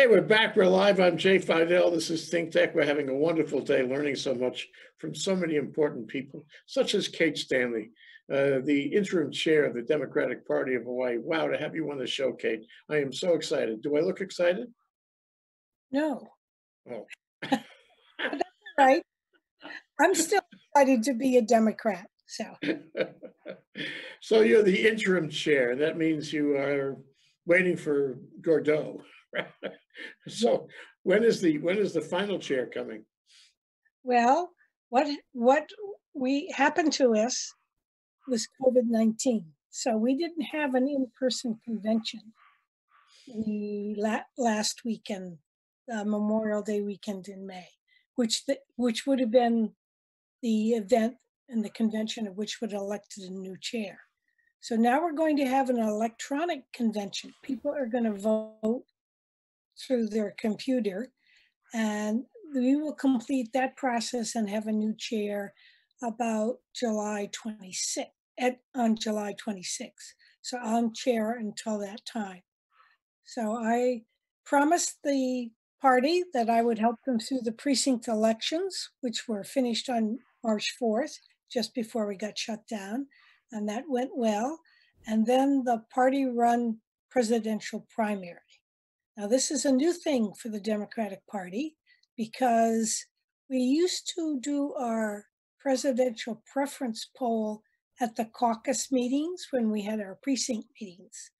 Okay, we're back. We're live. I'm Jay Fidell. This is Think Tech. We're having a wonderful day learning so much from so many important people, such as Kate Stanley, uh, the interim chair of the Democratic Party of Hawaii. Wow, to have you on the show, Kate. I am so excited. Do I look excited? No. Oh. right. I'm still excited to be a Democrat. So, so you're the interim chair. That means you are waiting for Godot. so when is the when is the final chair coming? well, what what we happened to us was COVID nineteen, so we didn't have an in person convention. We la- last weekend, uh, Memorial Day weekend in May, which the, which would have been the event and the convention of which would have elected a new chair. So now we're going to have an electronic convention. People are going to vote through their computer. And we will complete that process and have a new chair about July 26th, at, on July 26th. So I'm chair until that time. So I promised the party that I would help them through the precinct elections, which were finished on March 4th, just before we got shut down. And that went well. And then the party run presidential primary. Now, this is a new thing for the Democratic Party because we used to do our presidential preference poll at the caucus meetings when we had our precinct meetings.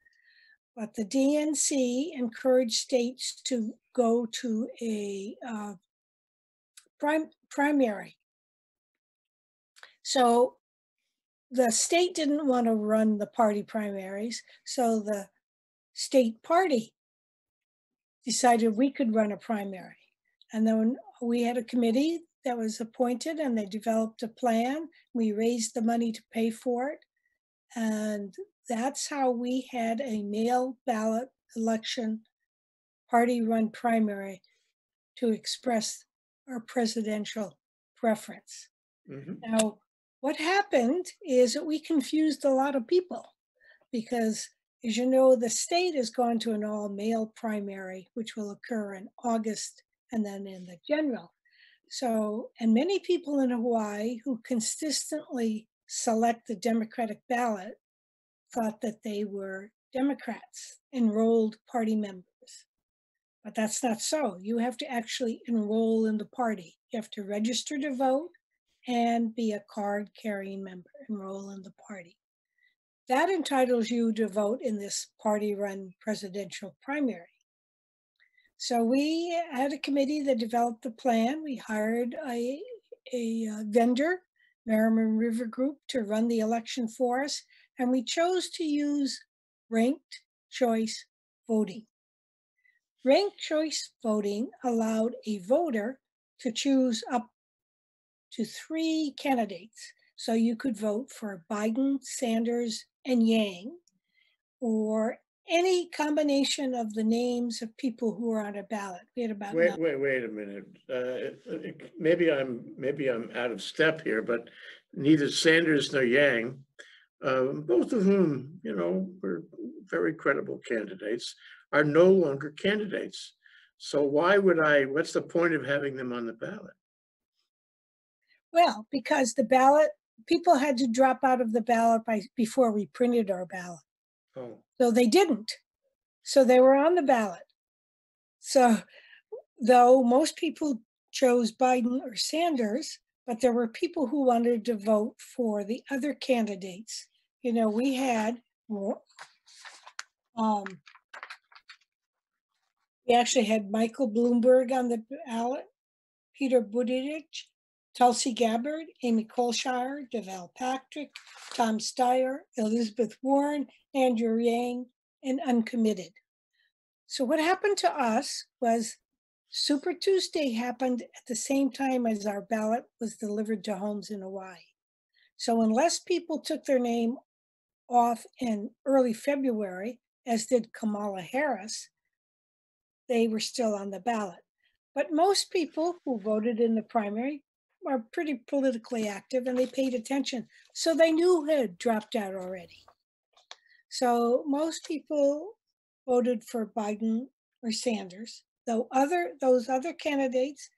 But the DNC encouraged states to go to a uh, prim- primary. So the state didn't want to run the party primaries, so the state party decided we could run a primary. And then we had a committee that was appointed and they developed a plan. We raised the money to pay for it. And that's how we had a mail ballot election party run primary to express our presidential preference. Mhm. Now, what happened is that we confused a lot of people because, as you know, the state has gone to an all mail primary, which will occur in August and then in the general. So, and many people in Hawaii who consistently select the Democratic ballot thought that they were Democrats, enrolled party members. But that's not so. You have to actually enroll in the party. You have to register to vote and be a card carrying member, enroll in the party. That entitles you to vote in this party run presidential primary. So we had a committee that developed the plan. We hired a, a uh, vendor, Merriman River Group, to run the election for us. And we chose to use ranked choice voting. Ranked choice voting allowed a voter to choose up to three candidates. So you could vote for Biden, Sanders, and Yang, or any combination of the names of people who are on a ballot. We had about Wait, nine- wait, wait a minute. Uh, it- maybe I'm, maybe I'm out of step here, but neither Sanders nor Yang, um, both of whom, you know, were very credible candidates, are no longer candidates. So why would I, what's the point of having them on the ballot? well, because the ballot, people had to drop out of the ballot by, before we printed our ballot. Oh, So they didn't. So they were on the ballot. So though most people chose Biden or Sanders, but there were people who wanted to vote for the other candidates. You know, we had um, we actually had Michael Bloomberg on the ballot, Peter Buttigieg, Tulsi Gabbard, Amy Klobuchar, Deval Patrick, Tom Steyer, Elizabeth Warren, Andrew Yang, and uncommitted. So what happened to us was Super Tuesday happened at the same time as our ballot was delivered to homes in Hawaii. So unless people took their name off in early February, as did Kamala Harris, they were still on the ballot. But most people who voted in the primary are pretty politically active and they paid attention. So they knew who had dropped out already. So most people voted for Biden or Sanders, though other, those other candidates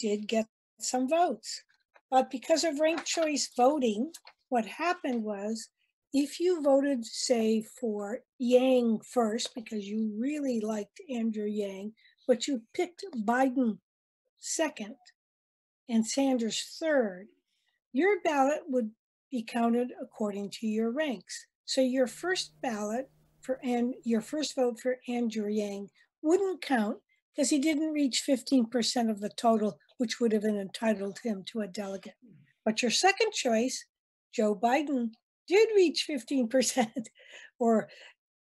did get some votes. But because of ranked choice voting, what happened was if you voted, say, for Yang first because you really liked Andrew Yang, but you picked Biden second and Sanders third, your ballot would be counted according to your ranks. So your first ballot for and your first vote for Andrew Yang wouldn't count because he didn't reach 15% of the total, which would have entitled him to a delegate. But your second choice, Joe Biden, did reach 15%, or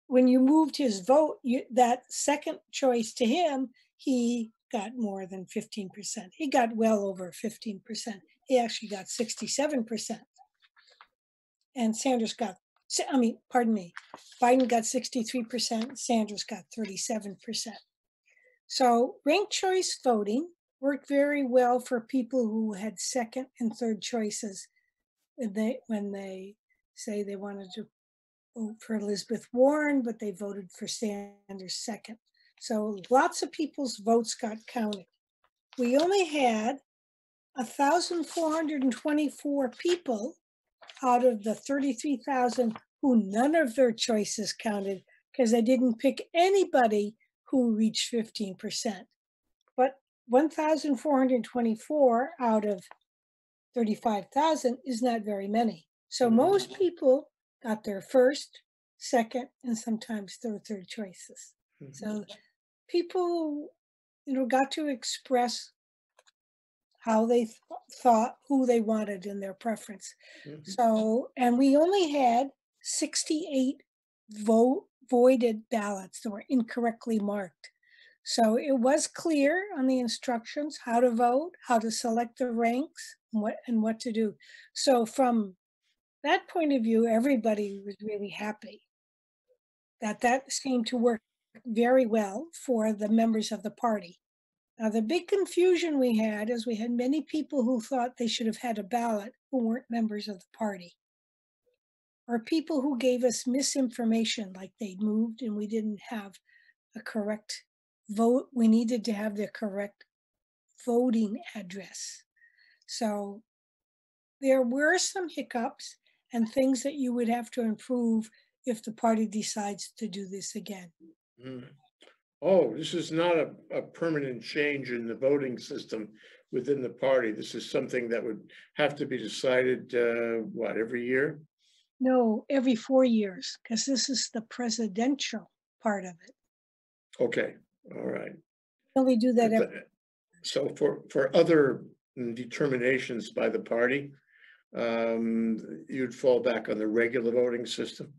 when you moved his vote, you, that second choice to him, he got more than 15%. He got well over 15%. He actually got 67%. And Sanders got, I mean, pardon me, Biden got 63%, Sanders got 37%. So ranked choice voting worked very well for people who had second and third choices when they, when they say they wanted to vote for Elizabeth Warren, but they voted for Sanders second. So lots of people's votes got counted. We only had 1,424 people out of the 33,000 who none of their choices counted because they didn't pick anybody who reached 15%. But 1,424 out of 35,000 is not very many. So most people got their first, second, and sometimes their third choices. Mhm. So people, you know, got to express how they th- thought, who they wanted in their preference. Mhm. So, and we only had 68 vote voided ballots that were incorrectly marked. So it was clear on the instructions how to vote, how to select the ranks, and what and what to do. So from that point of view, everybody was really happy that that seemed to work very well for the members of the party. Now, the big confusion we had is we had many people who thought they should have had a ballot who weren't members of the party. Or people who gave us misinformation, like they'd moved and we didn't have a correct vote. We needed to have the correct voting address. So there were some hiccups and things that you would have to improve if the party decides to do this again. Mm. Oh, this is not a, a permanent change in the voting system within the party. This is something that would have to be decided, uh, what, every year? No, every four years, because this is the presidential part of it. Okay, all right. Only do that every, So for, for other determinations by the party, um, you'd fall back on the regular voting system?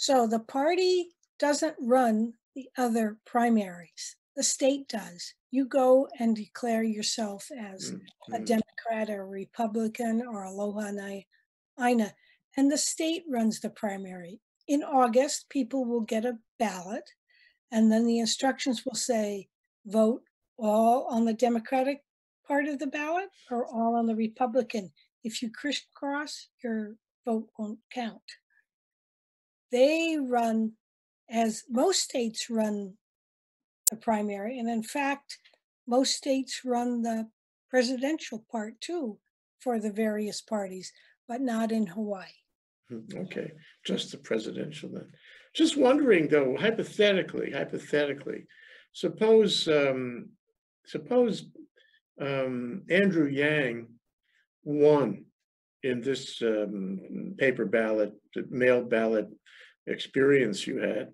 So the party doesn't run the other primaries. The state does. You go and declare yourself as Mm, a. Democrat or a Republican or Aloha Nai- Aina, and the state runs the primary. In August, people will get a ballot, and then the instructions will say vote all on the Democratic part of the ballot or all on the Republican. If you crisscross, your vote won't count. They run, as most states run the primary, and in fact, most states run the presidential part too for the various parties, but not in Hawaii. Hmm, Okay, just the presidential then. Just wondering though, hypothetically, hypothetically, suppose, um, suppose, um, Andrew Yang won in this, um, paper ballot, the mail ballot experience you had,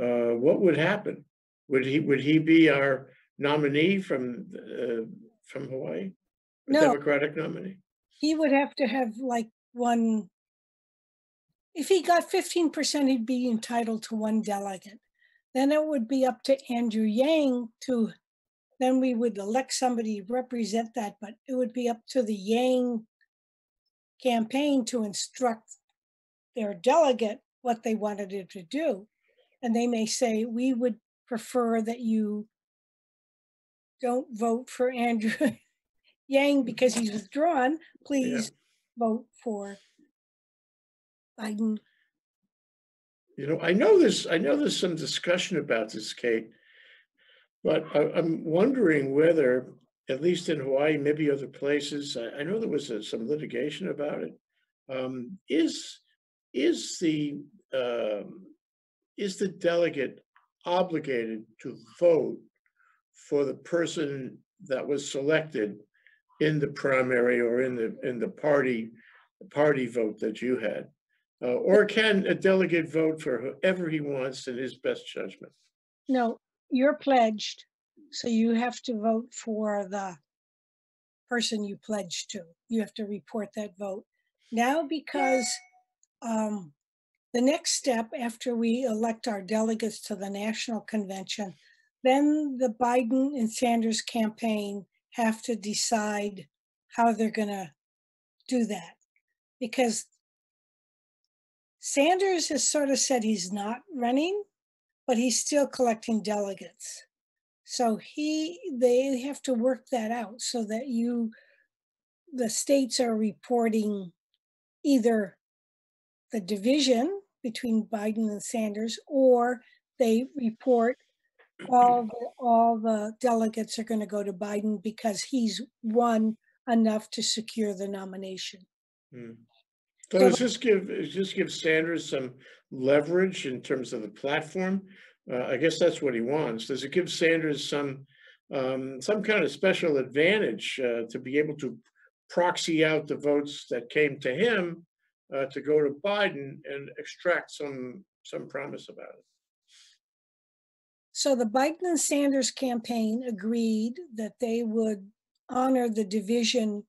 uh, what would happen? Would he, would he be our nominee from, uh, from Hawaii? A No. Democratic nominee? He would have to have like one, if he got 15%, he'd be entitled to one delegate. Then it would be up to Andrew Yang to, then we would elect somebody to represent that, but it would be up to the Yang campaign to instruct their delegate what they wanted it to do. And they may say, we would prefer that you don't vote for Andrew Yang because he's withdrawn. Please vote for Biden. You know, I know this, I know there's some discussion about this, Kate. But I, I'm wondering whether, at least in Hawaii, maybe other places, I, I know there was uh, some litigation about it. Um, is, is the, um, is the delegate obligated to vote for the person that was selected in the primary or in the, in the party, party vote that you had? Uh, or can a delegate vote for whoever he wants in his best judgment? No, you're pledged, so you have to vote for the person you pledged to. You have to report that vote. Now, because um, the next step after we elect our delegates to the national convention, then the Biden and Sanders campaign have to decide how they're going to do that. Because Sanders has sort of said he's not running, but he's still collecting delegates. So he, they have to work that out so that you, the states are reporting either the division between Biden and Sanders, or they report all, the- all the delegates are going to go to Biden because he's won enough to secure the nomination. Hmm. So So- does this give, does this give Sanders some leverage in terms of the platform? Uh, I guess that's what he wants. Does it give Sanders some, um, some kind of special advantage, uh, to be able to proxy out the votes that came to him, uh, to go to Biden and extract some, some promise about it? So the Biden and Sanders campaign agreed that they would honor the division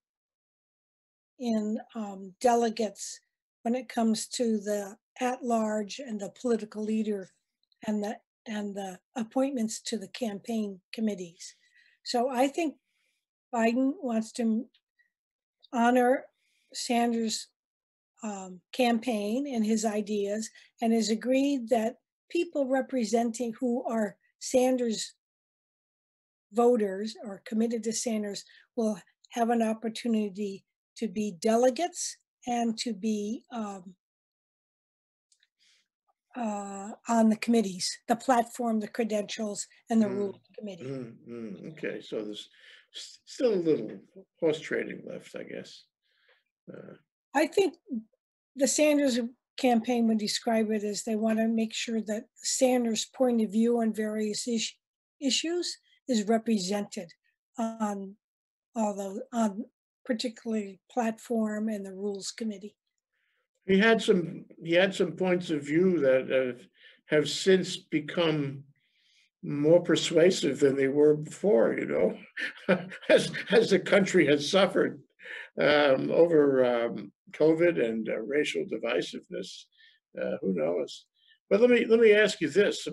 in um, delegates when it comes to the at-large and the political leader and the and the appointments to the campaign committees. So I think Biden wants to honor Sanders' um, campaign and his ideas and has agreed that people representing who are Sanders voters or committed to Sanders will have an opportunity to be delegates and to be um, uh, on the committees, the platform, the credentials, and the Mm. rules committee. Mm, mm, okay, so there's s- still a little horse trading left, I guess. Uh, I think the Sanders campaign would describe it as they want to make sure that Sanders' point of view on various is- issues is represented on all those, on particularly platform and the rules committee. He had some, he had some points of view that have since become more persuasive than they were before, you know? As, as the country has suffered um, over um, COVID and uh, racial divisiveness, uh, who knows? But let me, let me ask you this.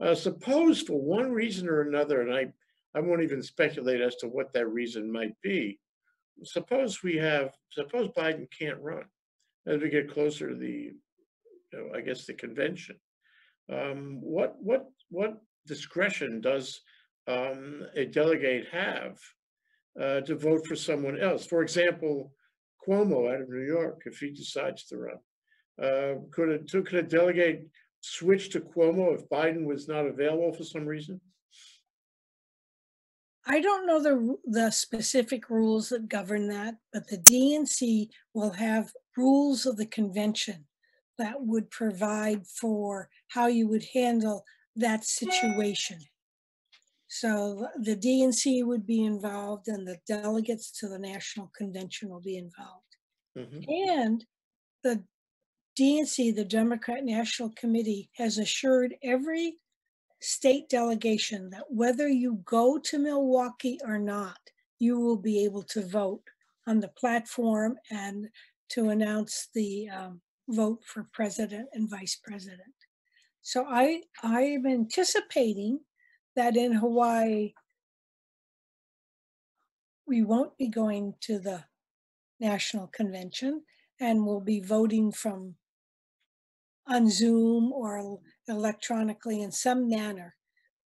Uh, Suppose for one reason or another, and I, I won't even speculate as to what that reason might be. Suppose we have, suppose Biden can't run as we get closer to the, you know, I guess, the convention. Um, what, what, what discretion does um, a delegate have uh, to vote for someone else? For example, Cuomo out of New York, if he decides to run. Uh, Could a, could a delegate switch to Cuomo if Biden was not available for some reason? I don't know the, the specific rules that govern that, but the DNC will have rules of the convention that would provide for how you would handle that situation. So the DNC would be involved and the delegates to the national convention will be involved. Mhm. And the DNC, the Democrat National Committee, has assured every state delegation that whether you go to Milwaukee or not, you will be able to vote on the platform and to announce the um, vote for president and vice president. So I, I am anticipating that in Hawaii, we won't be going to the national convention and we'll be voting from on Zoom or electronically in some manner.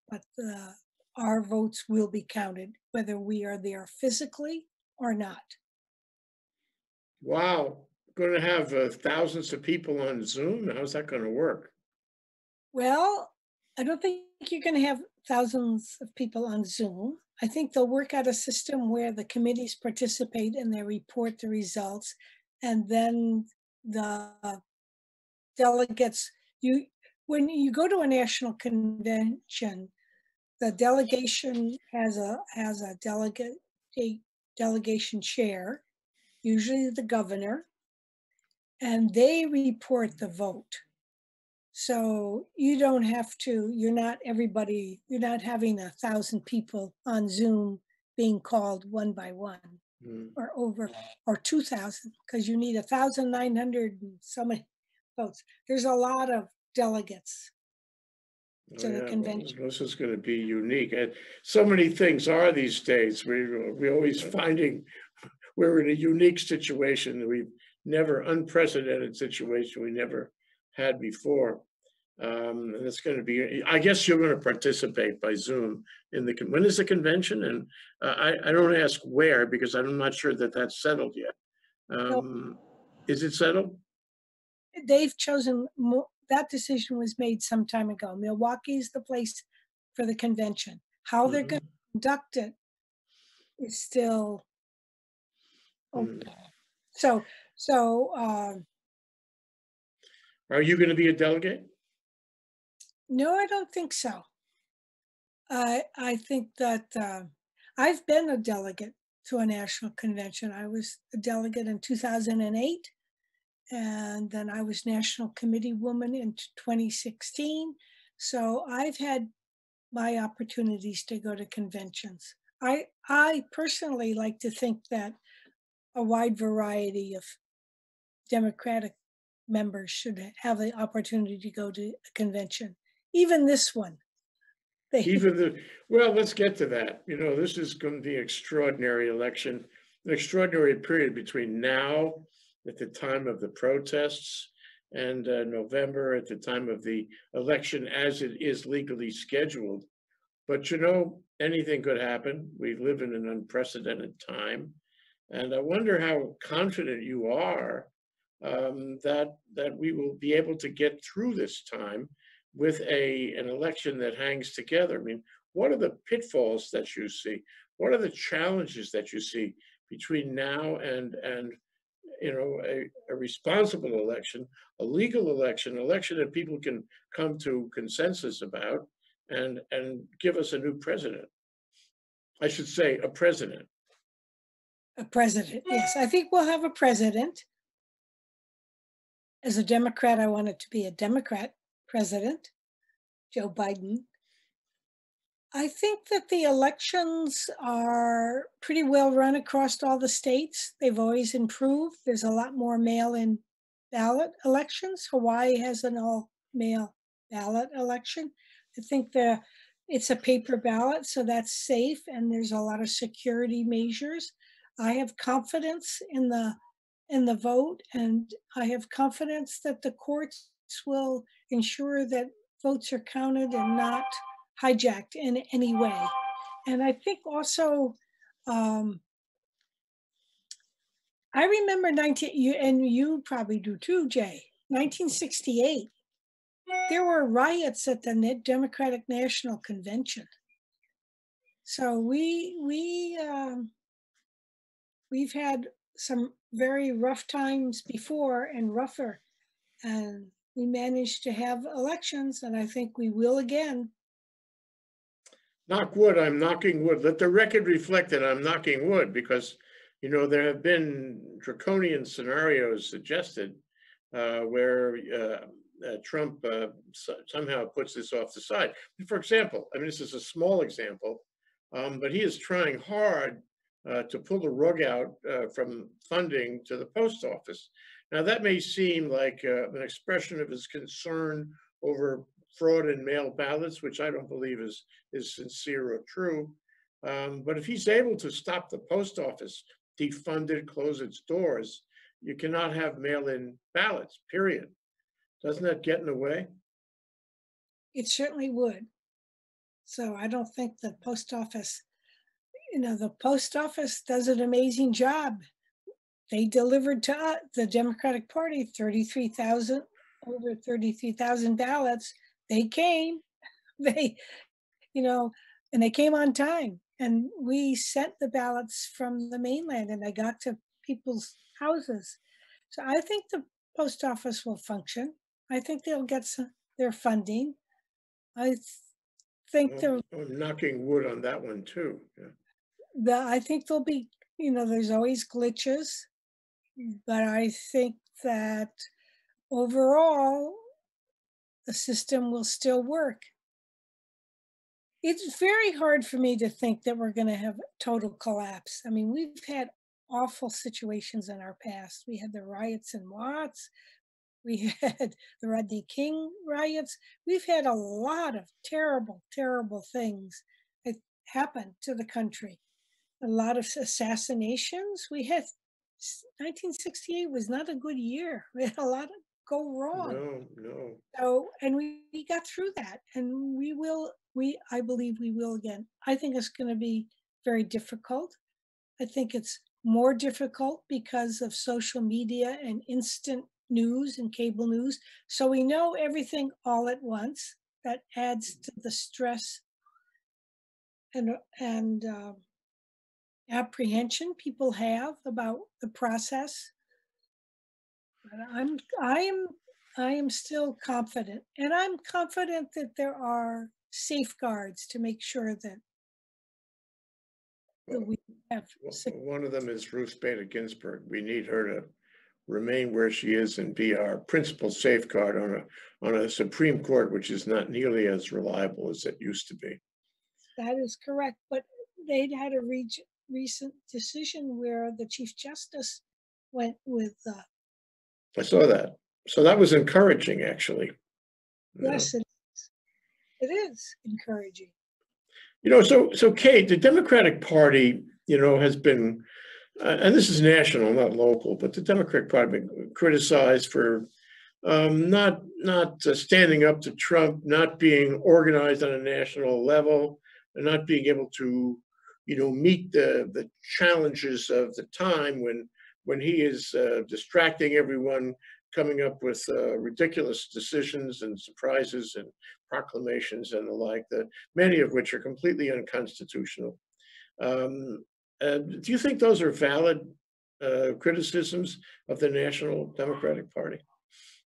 But uh, our votes will be counted, whether we are there physically or not. Wow, going to have uh, thousands of people on Zoom? How's that going to work? Well, I don't think you're going to have thousands of people on Zoom. I think they'll work out a system where the committees participate and they report the results. And then the delegates, you, when you go to a national convention, the delegation has a, has a delegate, a delegation chair, usually the governor, and they report the vote. So you don't have to, you're not everybody, you're not having a thousand people on Zoom being called one by one Mm. or over, or two thousand, because you need a thousand nine hundred and so many votes. There's a lot of delegates. Oh, to the yeah, well, convention. This is gonna be unique, and so many things are these days, we, we always finding we're in a unique situation, we've never unprecedented situation we never had before. Um, and it's gonna be, I guess you're gonna participate by Zoom in the, when is the convention? And uh, I, I don't ask where, because I'm not sure that that's settled yet. Um, is it settled? They've chosen, mo- that decision was made some time ago. Milwaukee is the place for the convention. How they're Mhm. going to conduct it is still Mm. open. So, so, um, Are you gonna be a delegate? No, I don't think so. I I think that uh, I've been a delegate to a national convention. I was a delegate in 2008, and then I was national committee woman in 2016. So I've had my opportunities to go to conventions. I I personally like to think that a wide variety of Democratic members should have the opportunity to go to a convention even this one. They, Even the, well, let's get to that. You know, this is going to be an extraordinary election, an extraordinary period between now, at the time of the protests, and uh, November at the time of the election as it is legally scheduled. But you know, anything could happen. We live in an unprecedented time. And I wonder how confident you are um, that, that we will be able to get through this time with a, an election that hangs together? I mean, what are the pitfalls that you see? What are the challenges that you see between now and, and, you know, a, a responsible election, a legal election, election that people can come to consensus about and, and give us a new president? I should say, a president. a president, yes, I think we'll have a president. As a Democrat, I want it to be a Democrat president, Joe Biden. I think that the elections are pretty well run across all the states. They've always improved. There's a lot more mail-in ballot elections. Hawaii has an all-mail ballot election. I think the, it's a paper ballot, so that's safe, and there's a lot of security measures. I have confidence in the, in the vote, and I have confidence that the courts will ensure that votes are counted and not hijacked in any way. And I think also, um, I remember 19, you, and you probably do too, Jay, 1968. There were riots at the Democratic National Convention. So we, we, um, we've had some very rough times before and rougher. And we managed to have elections, and I think we will again. knock wood, I'm knocking wood. Let the record reflect that I'm knocking wood because, you know, there have been draconian scenarios suggested uh, where uh, uh, Trump uh, so- somehow puts this off the side. For example, I mean, this is a small example, um, but he is trying hard uh, to pull the rug out uh, from funding to the post office. Now, that may seem like uh, an expression of his concern over fraud in mail ballots, which I don't believe is is sincere or true. Um, but if he's able to stop the post office, defund it, close its doors, you cannot have mail-in ballots, period. Doesn't that get in the way? It certainly would. So I don't think the post office, you know, the post office does an amazing job. They delivered to uh, the Democratic Party 33,000, over 33,000 ballots they came, they, you know, and they came on time. And we sent the ballots from the mainland and they got to people's houses. So I think the post office will function. I think they'll get some, their funding. I th- think Well, the, I'm knocking wood on that one too. yeah. the, I think there'll be, you know, there's always glitches. But I think that overall, the system will still work. It's very hard for me to think that we're gonna have total collapse. I mean, we've had awful situations in our past. We had the riots in Watts. We had the Rodney King riots. We've had a lot of terrible, terrible things that happened to the country. A lot of assassinations. We had 1968 was not a good year. We had a lot of go wrong. No, no. So, and we, we got through that and we will, we, I believe we will again. I think it's going to be very difficult. I think it's more difficult because of social media and instant news and cable news. So we know everything all at once. That adds to the stress and, and um, apprehension people have about the process. But I'm, I am, I am still confident, and I'm confident that there are safeguards to make sure that that we have. One of them is Ruth Bader Ginsburg. We need her to remain where she is and be our principal safeguard on a, on a Supreme Court, which is not nearly as reliable as it used to be. That is correct, but they'd had a reg- recent decision where the Chief Justice went with, uh, I saw that. So that was encouraging, actually. Yes, it is. It is encouraging. You know, so, so Kate, the Democratic Party, you know, has been, uh, and this is national, not local, but the Democratic Party been criticized for um, not, not uh, standing up to Trump, not being organized on a national level, and not being able to, you know, meet the, the challenges of the time when, when he is uh, distracting everyone, coming up with uh, ridiculous decisions and surprises and proclamations and the like, that many of which are completely unconstitutional. Um, uh, do you think those are valid uh, criticisms of the National Democratic Party?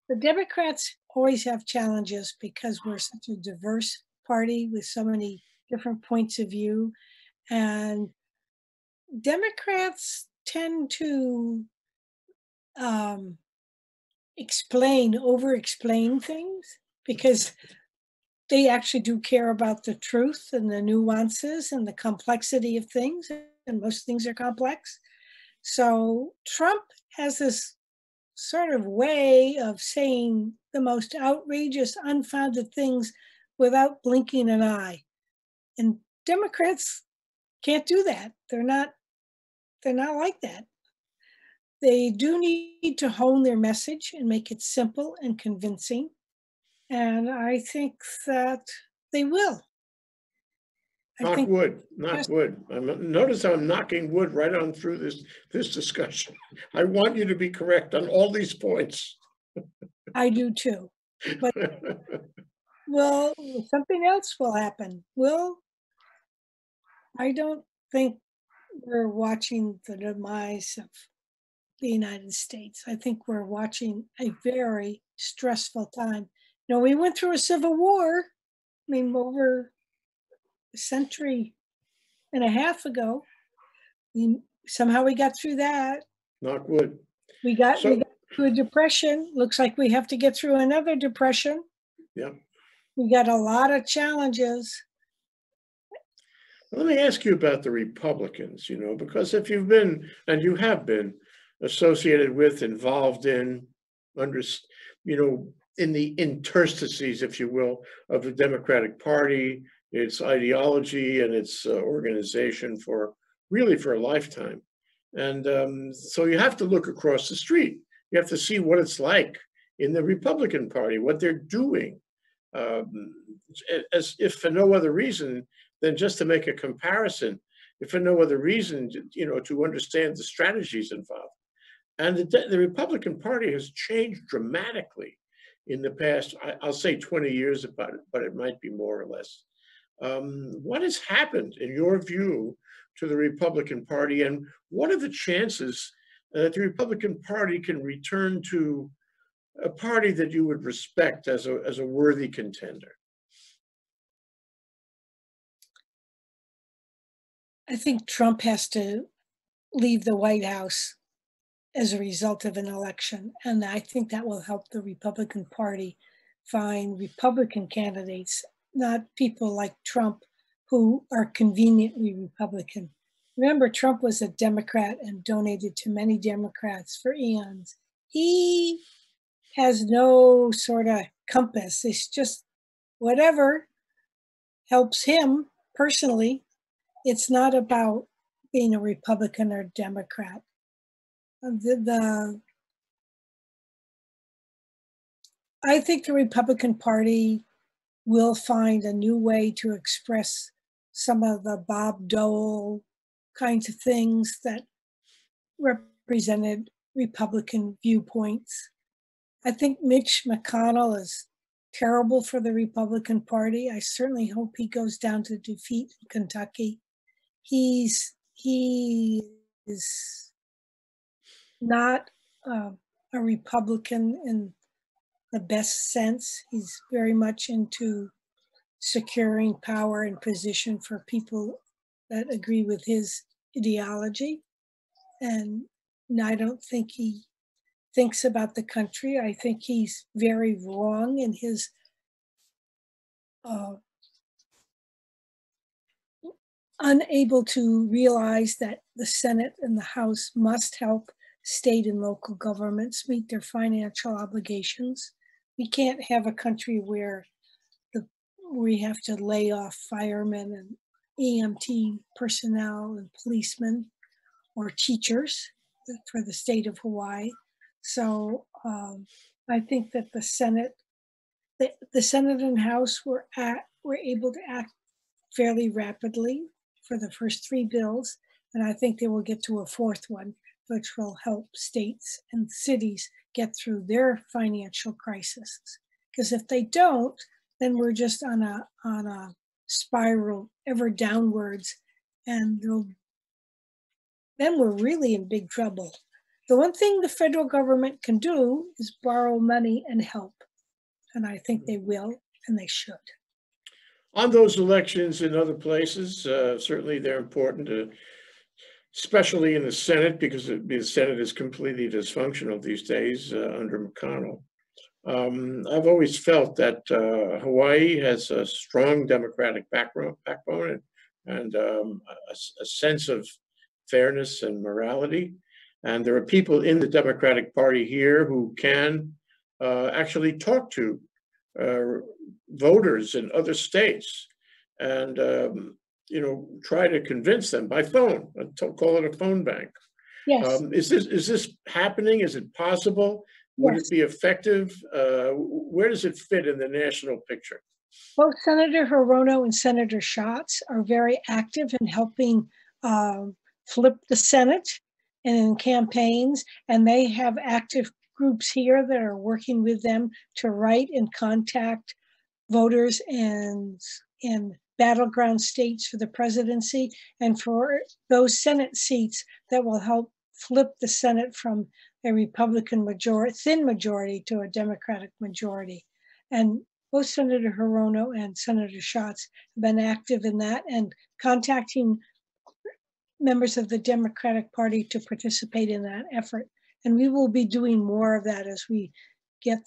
The Democrats always have challenges because we're such a diverse party with so many different points of view. And Democrats tend to um, explain, over explain things because they actually do care about the truth and the nuances and the complexity of things. And most things are complex. So Trump has this sort of way of saying the most outrageous, unfounded things without blinking an eye. And Democrats can't do that. They're not they're not like that. They do need to hone their message and make it simple and convincing. And I think that they will. I Knock wood, knock wood. I'm, notice how I'm knocking wood right on through this, this discussion. I want you to be correct on all these points. I do too. But well, something else will happen. Will I don't think we're watching the demise of the United States. I think we're watching a very stressful time. You know, we went through a civil war, I mean, over a century and a half ago. We somehow we got through that. Knock wood. We got, So- we got through a depression. Looks like we have to get through another depression. Yeah. We got a lot of challenges. Let me ask you about the Republicans, you know, because if you've been, and you have been associated with, involved in, under, you know, in the interstices, if you will, of the Democratic Party, its ideology and its uh, organization for really for a lifetime. And um, so you have to look across the street. You have to see what it's like in the Republican Party, what they're doing. Um, as if for no other reason than just to make a comparison, if for no other reason, you know, to understand the strategies involved. And the, the Republican Party has changed dramatically in the past, I, I'll say 20 years about it, but it might be more or less. Um, what has happened, in your view, to the Republican Party, and what are the chances that the Republican Party can return to a party that you would respect as a as a worthy contender? I think Trump has to leave the White House as a result of an election. And I think that will help the Republican Party find Republican candidates, not people like Trump who are conveniently Republican. Remember, Trump was a Democrat and donated to many Democrats for eons. He has no sort of compass. It's just whatever helps him personally. It's not about being a Republican or Democrat. Uh, the, the I think the Republican Party will find a new way to express some of the Bob Dole kinds of things that represented Republican viewpoints. I think Mitch McConnell is terrible for the Republican Party. I certainly hope he goes down to defeat in Kentucky. He's he is not uh, a Republican in the best sense. He's very much into securing power and position for people that agree with his ideology. And I don't think he thinks about the country. I think he's very wrong in his uh, unable to realize that the Senate and the House must help state and local governments meet their financial obligations. We can't have a country where the, we have to lay off firemen and EMT personnel and policemen or teachers for the state of Hawaii. So um, I think that the Senate, the, the Senate and House were at were able to act fairly rapidly for the first three bills, and I think they will get to a fourth one, which will help states and cities get through their financial crisis. Because if they don't, then we're just on a on a spiral ever downwards, and then we're really in big trouble. The one thing the federal government can do is borrow money and help, and I think mm-hmm. they will and they should on those elections in other places, uh, certainly they're important, to, especially in the Senate, because the, Senate is completely dysfunctional these days uh, under McConnell. Um, I've always felt that uh, Hawaii has a strong democratic background, backbone and, and um, a, a, sense of fairness and morality. And there are people in the Democratic Party here who can uh, actually talk to uh, voters in other states and um, you know try to convince them by phone call it a phone bank. Yes. Um, is this is this happening? Is it possible? Would yes. it be effective? Uh, where does it fit in the national picture? Both senator hirono and senator schatz are very active in helping uh, flip the senate and in campaigns and they have active groups here that are working with them to write and contact voters and in battleground states for the presidency and for those Senate seats that will help flip the Senate from a Republican majority, thin majority to a Democratic majority. And both Senator Hirono and Senator Schatz have been active in that and contacting members of the Democratic Party to participate in that effort. And we will be doing more of that as we get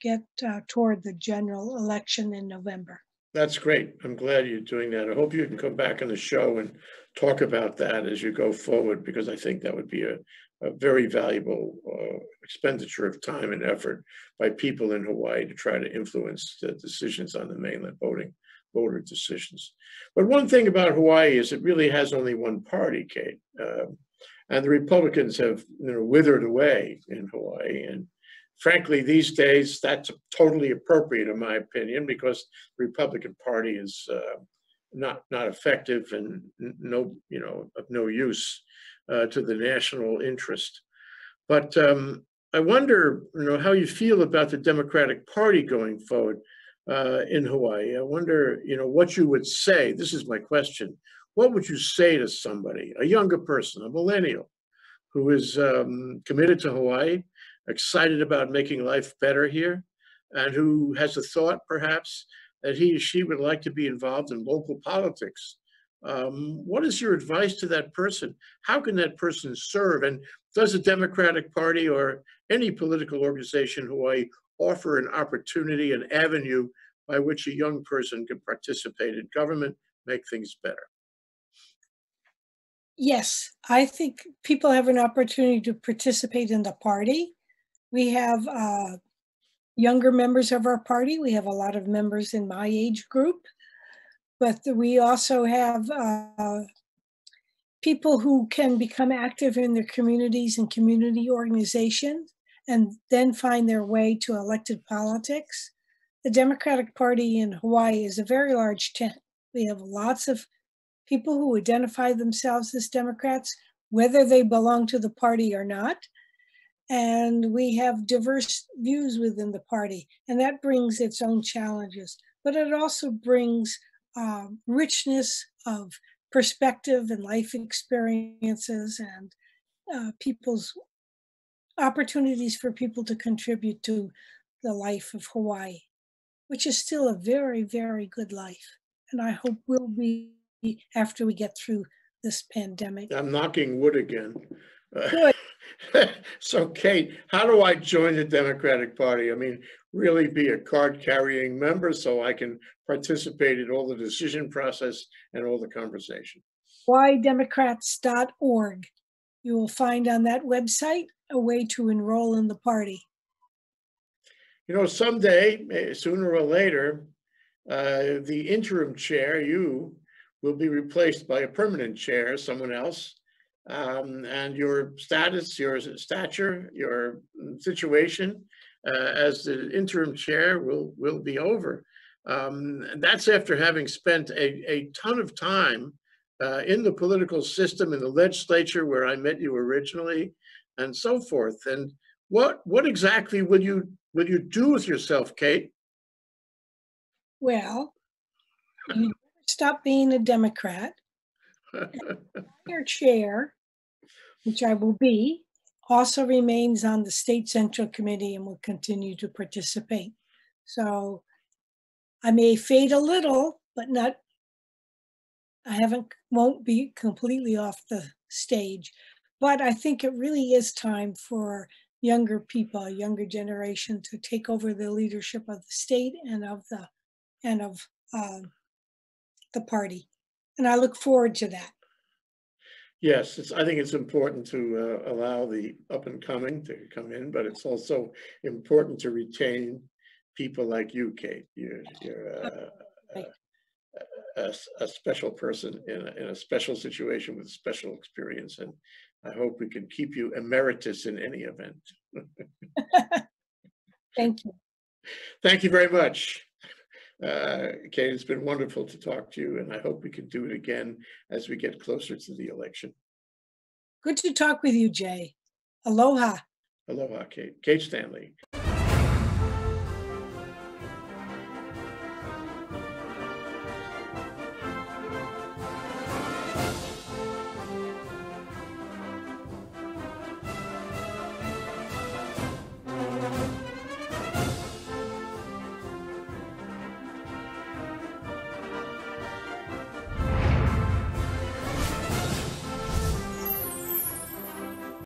get uh, toward the general election in November. That's great. I'm glad you're doing that. I hope you can come back on the show and talk about that as you go forward, because I think that would be a, a very valuable uh, expenditure of time and effort by people in Hawaii to try to influence the decisions on the mainland voting voter decisions. But one thing about Hawaii is it really has only one party, Kate. Uh, and the Republicans have you know, withered away in Hawaii. And frankly, these days, that's totally appropriate, in my opinion, because the Republican Party is uh, not not effective and no, you know, of no use uh, to the national interest. But um, I wonder, you know, how you feel about the Democratic Party going forward uh, in Hawaii. I wonder, you know, what you would say. This is my question. What would you say to somebody, a younger person, a millennial, who is um, committed to Hawaii, excited about making life better here, and who has a thought, perhaps, that he or she would like to be involved in local politics? Um, what is your advice to that person? How can that person serve? And does the Democratic Party or any political organization in Hawaii offer an opportunity, an avenue by which a young person can participate in government, make things better? Yes, I think people have an opportunity to participate in the party. We have uh, younger members of our party. We have a lot of members in my age group, but we also have uh, people who can become active in their communities and community organizations and then find their way to elected politics. The Democratic Party in Hawaii is a very large tent. We have lots of people who identify themselves as Democrats, whether they belong to the party or not. And we have diverse views within the party, and that brings its own challenges. But it also brings uh, richness of perspective and life experiences and uh, people's opportunities for people to contribute to the life of Hawaii, which is still a very, very good life. And I hope will be after we get through this pandemic. I'm knocking wood again. Good. So Kate, how do I join the Democratic Party? I mean, really be a card carrying member so I can participate in all the decision process and all the conversation. hawaiidemocrats.org. You will find on that website a way to enroll in the party. You know, someday, eh, sooner or later, uh, the interim chair, you, will be replaced by a permanent chair, someone else. Um, and your status, your stature, your situation uh, as the interim chair will will be over. Um, that's after having spent a, a ton of time uh, in the political system, in the legislature where I met you originally, and so forth. And what what exactly will you will you do with yourself, Kate? Well, stop being a Democrat. Your chair, which I will be, also remains on the State Central Committee and will continue to participate. So I may fade a little, but not, I haven't, won't be completely off the stage. But I think it really is time for younger people, younger generation to take over the leadership of the state and of the, and of um, the party. And I look forward to that. Yes, it's, I think it's important to uh, allow the up and coming to come in, but it's also important to retain people like you, Kate. You're, you're uh, Right. a, a- a special person in a, in a special situation with special experience, and I hope we can keep you emeritus in any event. Thank you. Thank you very much. Uh, Kate, it's been wonderful to talk to you, and I hope we can do it again as we get closer to the election. Good to talk with you, Jay. Aloha. Aloha, Kate. Kate Stanley.